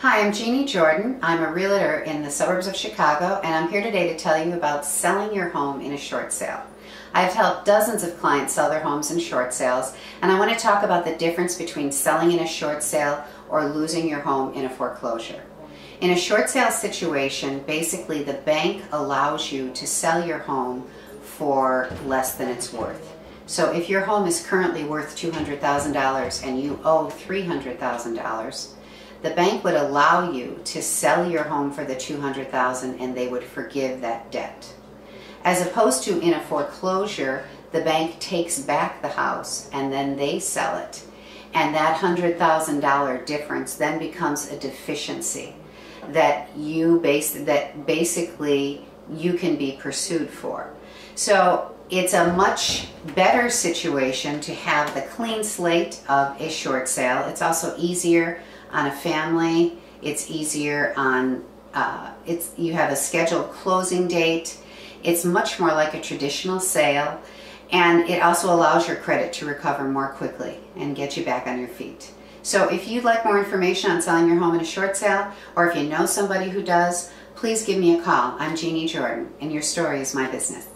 Hi, I'm Jeanne Jordan. I'm a realtor in the suburbs of Chicago and I'm here today to tell you about selling your home in a short sale. I've helped dozens of clients sell their homes in short sales and I want to talk about the difference between selling in a short sale or losing your home in a foreclosure. In a short sale situation, basically the bank allows you to sell your home for less than it's worth. So if your home is currently worth $200,000 and you owe $300,000, the bank would allow you to sell your home for the 200,000 and they would forgive that debt. As opposed to in a foreclosure, the bank takes back the house and then they sell it. And that $100,000 difference then becomes a deficiency that you base that basically you can be pursued for. So it's a much better situation to have the clean slate of a short sale. It's also easier on a family. It's easier on, uh, it's you have a scheduled closing date. It's much more like a traditional sale and it also allows your credit to recover more quickly and get you back on your feet. So if you'd like more information on selling your home in a short sale or if you know somebody who does, please give me a call. I'm Jeanne Jordan and your story is my business.